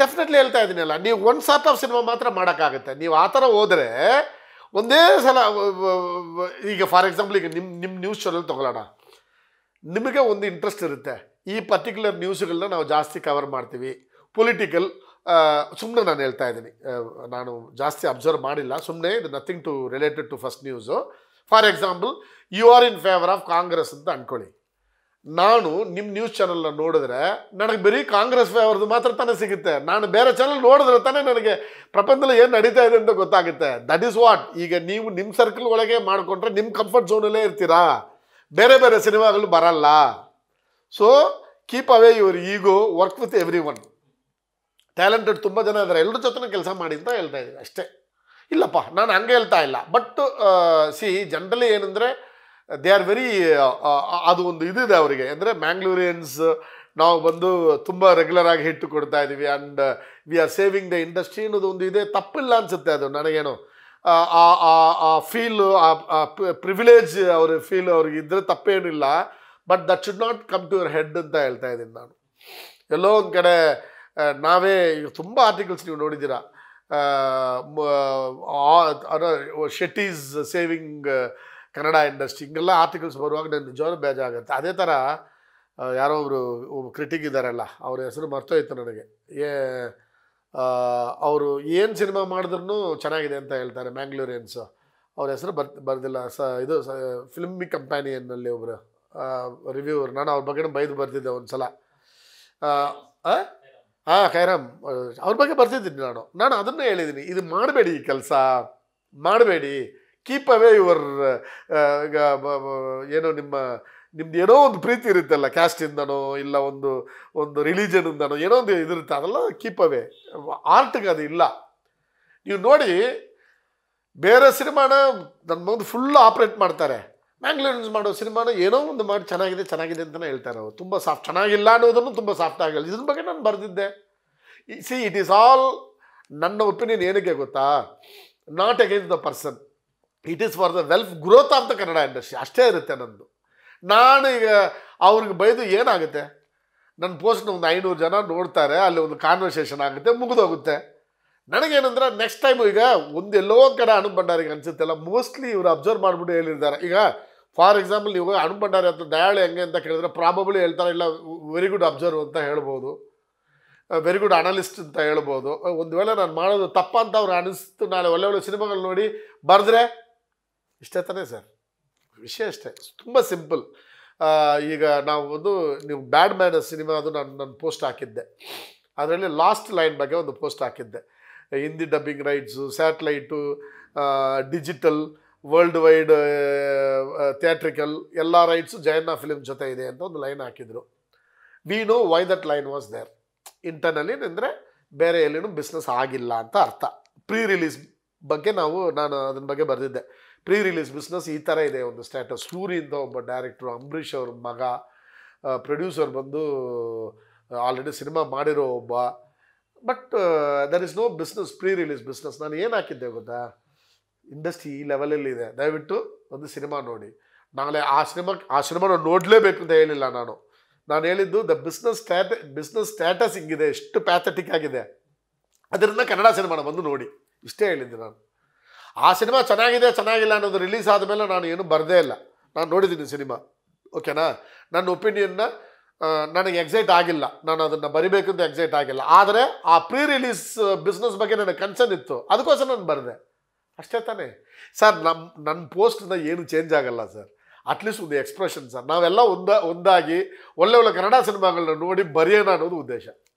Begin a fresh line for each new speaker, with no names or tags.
Definitely ಹೇಳ್ತಾ ಇದ್ದೀನಲ್ಲ. ನೀವು ಒಂದು ಸಾರ್ಟ್ ಆಫ್ ಸಿನಿಮಾ ಮಾತ್ರ ಮಾಡೋಕ್ಕಾಗುತ್ತೆ. ನೀವು ಆ ಥರ ಹೋದರೆ ಒಂದೇ ಸಲ ಈಗ ಫಾರ್ ಎಕ್ಸಾಂಪಲ್ ಈಗ ನಿಮ್ಮ ನಿಮ್ಮ ನ್ಯೂಸ್ ಚಾನಲ್ ತೊಗೊಳ್ಳೋಣ. ನಿಮಗೆ ಒಂದು ಇಂಟ್ರೆಸ್ಟ್ ಇರುತ್ತೆ. ಈ ಪರ್ಟಿಕ್ಯುಲರ್ ನ್ಯೂಸ್ಗಳನ್ನ ನಾವು ಜಾಸ್ತಿ ಕವರ್ ಮಾಡ್ತೀವಿ. ಪೊಲಿಟಿಕಲ್ ಸುಮ್ಮನೆ ನಾನು ಹೇಳ್ತಾ ಇದ್ದೀನಿ. ನಾನು ಜಾಸ್ತಿ ಅಬ್ಸರ್ವ್ ಮಾಡಿಲ್ಲ. ಸುಮ್ಮನೆ ಇದು nothing to related to first news for example you are in favour of Congress ಅಂತ ಅಂದ್ಕೊಳ್ಳಿ ನಾನು ನಿಮ್ಮ ನ್ಯೂಸ್ ಚಾನಲ್ನ ನೋಡಿದ್ರೆ ನನಗೆ ಬರೀ ಕಾಂಗ್ರೆಸ್ ಅವ್ರದ್ದು ಮಾತ್ರ ತಾನೇ ಸಿಗುತ್ತೆ. ನಾನು ಬೇರೆ ಚಾನಲ್ ನೋಡಿದ್ರೆ ತಾನೇ ನನಗೆ ಪ್ರಪಂಚದಲ್ಲಿ ಏನು ನಡೀತಾ ಇದೆ ಅಂತ ಗೊತ್ತಾಗುತ್ತೆ. ದಟ್ ಈಸ್ ವಾಟ್ ಈಗ ನೀವು ನಿಮ್ಮ ಸರ್ಕಲ್ ಒಳಗೆ ಮಾಡಿಕೊಂಡ್ರೆ ನಿಮ್ಮ ಕಂಫರ್ಟ್ ಝೋನಲ್ಲೇ ಇರ್ತೀರಾ? ಬೇರೆ ಬೇರೆ ಸಿನಿಮಾಗಳು ಬರಲ್ಲ. So keep away your ego work with everyone talented ತುಂಬ ಜನ ಇದ್ದಾರೆ ಎಲ್ಲರ ಜೊತೆ ಕೆಲಸ ಮಾಡಿ ಅಂತ ಹೇಳ್ತಾ ಇದ್ದೀನಿ ಅಷ್ಟೇ. ಇಲ್ಲಪ್ಪ, ನಾನು ಹಂಗೆ ಹೇಳ್ತಾ ಇಲ್ಲ. ಬಟ್ ಸಿ ಜನರಲಿ ಏನಂದರೆ ದೇ ಆರ್ ವೆರಿ ಅದು ಒಂದು ಇದು ಇದೆ ಅವರಿಗೆ. ಅಂದರೆ ಮ್ಯಾಂಗ್ಳೂರಿಯನ್ಸ್ ನಾವು ಬಂದು ತುಂಬ ರೆಗ್ಯುಲರ್ ಆಗಿ ಹಿಟ್ಟು ಕೊಡ್ತಾ ಇದ್ದೀವಿ and we are saving the industry ಅನ್ನೋದು ಒಂದು ಇದೆ. ತಪ್ಪಿಲ್ಲ ಅನಿಸುತ್ತೆ ಅದು ನನಗೇನು. ಆ, ಫೀಲ್ ಆ ಪ್ರಿವಿಲೇಜ್ ಅವ್ರ ಫೀಲ್ ಅವ್ರಿಗೆ ಇದ್ದರೆ ತಪ್ಪೇನಿಲ್ಲ. But that should not come to your head ಅಂತ ಹೇಳ್ತಾ ಇದ್ದೀನಿ ನಾನು. ಎಲ್ಲೋ ಒಂದು ಕಡೆ ನಾವೇ ತುಂಬ ಆರ್ಟಿಕಲ್ಸ್ ನೀವು ನೋಡಿದ್ದೀರಾ. ಶೆಟ್ಟೀಸ್ ಸೇವಿಂಗ್ ಕನ್ನಡ ಇಂಡಸ್ಟ್ರಿ ಹಿಂಗೆಲ್ಲ ಆರ್ಟಿಕಲ್ಸ್ ಬರುವಾಗ ನನಗೆ ನಿಜವಾಗ್ಲೂ ಬೇಜಾಗುತ್ತೆ ಅದೇ ಥರ ಯಾರೋ ಒಬ್ಬರು ಒಬ್ಬ ಕ್ರಿಟಿಕ್ ಇದ್ದಾರಲ್ಲ, ಅವ್ರ ಹೆಸರು ಮರ್ತೋಯ್ತು ನನಗೆ. ಏ ಅವರು ಏನು ಸಿನಿಮಾ ಮಾಡಿದ್ರು ಚೆನ್ನಾಗಿದೆ ಅಂತ ಹೇಳ್ತಾರೆ ಮ್ಯಾಂಗ್ಳೂರಿಯನ್ಸು ಅವ್ರ ಹೆಸರು ಬರ್, ಬರ್ದಿಲ್ಲ. ಸ, ಇದು, ಸ ಫಿಲ್ಮಿ ಕಂಪ್ಯಾನಿಯನ್ನಲ್ಲಿ ಒಬ್ಬರು ರಿವ್ಯೂವರ್ ನಾನು ಅವ್ರ ಬಗ್ಗೆ ಬೈದು ಬರ್ತಿದ್ದೆ ಒಂದು ಸಲ ಹಾಂ ಖೈರಾಮ್ ಅವ್ರ ಬಗ್ಗೆ ಬರ್ತಿದ್ದೀನಿ ನಾನು. ನಾನು ಅದನ್ನೇ ಹೇಳಿದ್ದೀನಿ. ಇದು ಮಾಡಬೇಡಿ ಈ ಕೆಲಸ. ಮಾಡಬೇಡಿ. ಕೀಪ್ ಅವೇ ಯುವರ್ ಈಗ ಏನೋ ನಿಮ್ಮ, ನಿಮ್ದು ಏನೋ ಒಂದು ಪ್ರೀತಿ ಇರುತ್ತಲ್ಲ ಕ್ಯಾಸ್ಟಿಂದನೋ ಇಲ್ಲ ಒಂದು ಒಂದು ರಿಲಿಜನಿಂದನೋ ಏನೋ ಒಂದು ಇದಿರುತ್ತೆ, ಅದೆಲ್ಲ ಕೀಪ್ ಅವೇ ಆರ್ಟ್ಗೆ ಅದು ಇಲ್ಲ. ನೀವು ನೋಡಿ, ಬೇರೆ ಸಿನಿಮಾನ ನನ್ನ ಮಗು ಫುಲ್ ಆಪ್ರೇಟ್ ಮಾಡ್ತಾರೆ. ಮ್ಯಾಂಗ್ಲೂರ್ಸ್ ಮಾಡೋ ಸಿನಿಮಾನ ಏನೋ ಒಂದು ಮಾಡಿ ಚೆನ್ನಾಗಿದೆ ಚೆನ್ನಾಗಿದೆ ಅಂತಲೇ ಹೇಳ್ತಾರೆ ಅವರು. ತುಂಬ ಸಾಫ್ಟ್ ಚೆನ್ನಾಗಿಲ್ಲ ಅನ್ನೋದನ್ನು ತುಂಬ ಸಾಫ್ಟ್ ಆಗಿ ಹೇಳಿ ಇದ್ರ ಬಗ್ಗೆ ನಾನು ಬರೆದಿದ್ದೆ. ಸಿ ಇಟ್ ಈಸ್ ಆಲ್ ನನ್ನ ಒಪಿನಿಯನ್ ಏನಕ್ಕೆ ಗೊತ್ತಾ? Not against the person it is for the ವೆಲ್ಫ್ growth of the Kannada industry ಅಷ್ಟೇ ಇರುತ್ತೆ ನನ್ನದು ನಾನು ಈಗ ಅವ್ರಿಗೆ ಬೈದು ಏನಾಗುತ್ತೆ? ನನ್ನ ಪೋಸ್ಟ್ನ ಒಂದು ಐನೂರು ಜನ ನೋಡ್ತಾರೆ, ಅಲ್ಲಿ ಒಂದು ಕಾನ್ವರ್ಸೇಷನ್ ಆಗುತ್ತೆ, ಮುಗಿದೋಗುತ್ತೆ. ನನಗೇನಂದ್ರೆ ನೆಕ್ಸ್ಟ್ ಟೈಮ್ ಈಗ ಒಂದು ಎಲ್ಲೋ ಕಡೆ ಅಣು ಅನ್ಸುತ್ತೆಲ್ಲ ಮೋಸ್ಟ್ಲಿ ಇವರು ಅಬ್ಸರ್ವ್ ಮಾಡಿಬಿಟ್ಟು ಹೇಳಿರ್ತಾರೆ. ಈಗ ಫಾರ್ ಎಕ್ಸಾಂಪಲ್ ನೀವು ಅಣು ಭಂಡಾರಿ ಅಥವಾ ದಯಾಳು ಹೆಂಗೆ ಅಂತ ಕೇಳಿದ್ರೆ ಪ್ರಾಬಬ್ಲಿ ಹೇಳ್ತಾರೆ, ಇಲ್ಲ ವೆರಿ ಗುಡ್ ಅಬ್ಸರ್ವ್ ಅಂತ ಹೇಳ್ಬೋದು. ವೆರಿ ಗುಡ್ ಅನಲಿಸ್ಟ್ ಅಂತ ಹೇಳ್ಬೋದು. ಒಂದು ವೇಳೆ ನಾನು ಮಾಡೋದು ತಪ್ಪ ಅಂತ ಅವ್ರು ಅನಿಸ್ತು, ನಾಳೆ ಒಳ್ಳೆ ಒಳ್ಳೆ ಸಿನಿಮಾಗಳು ನೋಡಿ ಬರೆದ್ರೆ ಇಷ್ಟೇ ತಾನೇ ಸರ್. ವಿಷಯ ಅಷ್ಟೇ. ತುಂಬ ಸಿಂಪಲ್. ಈಗ ನಾವು ಒಂದು, ನೀವು ಬ್ಯಾಡ್ ಮ್ಯಾನ್ ಸಿನಿಮಾ ಅದು ನಾನು ನನ್ನ ಪೋಸ್ಟ್ ಹಾಕಿದ್ದೆ. ಅದರಲ್ಲಿ ಲಾಸ್ಟ್ ಲೈನ್ ಬಗ್ಗೆ ಒಂದು ಪೋಸ್ಟ್ ಹಾಕಿದ್ದೆ. Hindi dubbing rights, satellite digital, world wide theatrical, ಎಲ್ಲ ರೈಟ್ಸು ಜಯಣ್ಣ ಫಿಲಿಮ್ ಜೊತೆ ಇದೆ ಅಂತ ಒಂದು ಲೈನ್ ಹಾಕಿದ್ರು. We know why that line was there ಇಂಟರ್ನಲ್ಲಿ ಅಂದರೆ ಬೇರೆ ಎಲ್ಲಿನೂ ಬಿಸ್ನೆಸ್ ಆಗಿಲ್ಲ ಅಂತ ಅರ್ಥ. ಪ್ರೀ ರಿಲೀಸ್ ಬಗ್ಗೆ ನಾವು, ನಾನು ಅದನ್ನ ಬಗ್ಗೆ ಬರೆದಿದ್ದೆ. ಪ್ರೀ ರಿಲೀಸ್ ಬಿಸ್ನೆಸ್ ಈ ಥರ ಇದೆ ಒಂದು ಸ್ಟ್ಯಾಟಸ್ ಸೂರಿಯಿಂದ ಒಬ್ಬ ಡೈರೆಕ್ಟ್ರು ಅಂಬರೀಷ್ ಅವ್ರ ಮಗ ಪ್ರೊಡ್ಯೂಸರ್ ಬಂದು ಆಲ್ರೆಡಿ ಸಿನಿಮಾ ಮಾಡಿರೋ ಒಬ್ಬ. But there is no business pre release business ನಾನು ಏನು ಹಾಕಿದ್ದೆ ಗೊತ್ತಾ? ಇಂಡಸ್ಟ್ರಿ ಈ ಲೆವೆಲಲ್ಲಿ ಇದೆ. ದಯವಿಟ್ಟು ಒಂದು ಸಿನಿಮಾ ನೋಡಿ. ನಾಳೆ ಆ ಸಿನಿಮಾ ಆ ಸಿನಿಮಾನ ನೋಡಲೇಬೇಕು ಅಂತ ಹೇಳಿಲ್ಲ ನಾನು. ನಾನು ಹೇಳಿದ್ದು ದ ಬಿಸ್ನೆಸ್ ಸ್ಟ್ಯಾಟ ಬಿಸ್ನೆಸ್ ಸ್ಟ್ಯಾಟಸ್ ಹಿಂಗಿದೆ. ಎಷ್ಟು ಪ್ಯಾಥೆಟಿಕ್ ಆಗಿದೆ. ಅದರಿಂದ ಕನ್ನಡ ಸಿನಿಮಾನ ಬಂದು ನೋಡಿ. ಇಷ್ಟೇ ಹೇಳಿದ್ದೆ ನಾನು. ಆ ಸಿನಿಮಾ ಚೆನ್ನಾಗಿದೆ, ಚೆನ್ನಾಗಿಲ್ಲ ಅನ್ನೋದು ರಿಲೀಸ್ ಆದಮೇಲೆ ನಾನು ಏನು ಬರದೇ ಇಲ್ಲ. ನಾನು ನೋಡಿದ್ದೀನಿ ಸಿನಿಮಾ. ಓಕೆನಾ ನನ್ನ ಒಪಿನಿಯನ್ನ ನನಗೆ ಎಕ್ಸೈಟ್ ಆಗಿಲ್ಲ. ನಾನು ಅದನ್ನು ಬರಿಬೇಕು ಅಂತ ಎಕ್ಸೈಟ್ ಆಗಿಲ್ಲ. ಆದರೆ ಆ ಪ್ರೀ ರಿಲೀಸ್ ಬಿಸ್ನೆಸ್ ಬಗ್ಗೆ ನನಗೆ ಕನ್ಸರ್ನ್ ಇತ್ತು. ಅದಕ್ಕೋಸ್ಕರ ನಾನು ಬರೆದೆ. ಅಷ್ಟೇ ತಾನೇ. ಸರ್ ನಮ್ಮ ನನ್ನ ಪೋಸ್ಟಿಂದ ಏನು ಚೇಂಜ್ ಆಗಲ್ಲ ಸರ್ ಅಟ್ಲೀಸ್ಟ್ ಒಂದು ಎಕ್ಸ್ಪ್ರೆಷನ್ ಸರ್ ನಾವೆಲ್ಲ ಒಂದ, ಒಂದಾಗಿ ಒಳ್ಳೆ ಒಳ್ಳೆ ಕನ್ನಡ ಸಿನಿಮಾಗಳನ್ನ ನೋಡಿ ಬರೆಯೋಣ ಅನ್ನೋದು ಉದ್ದೇಶ.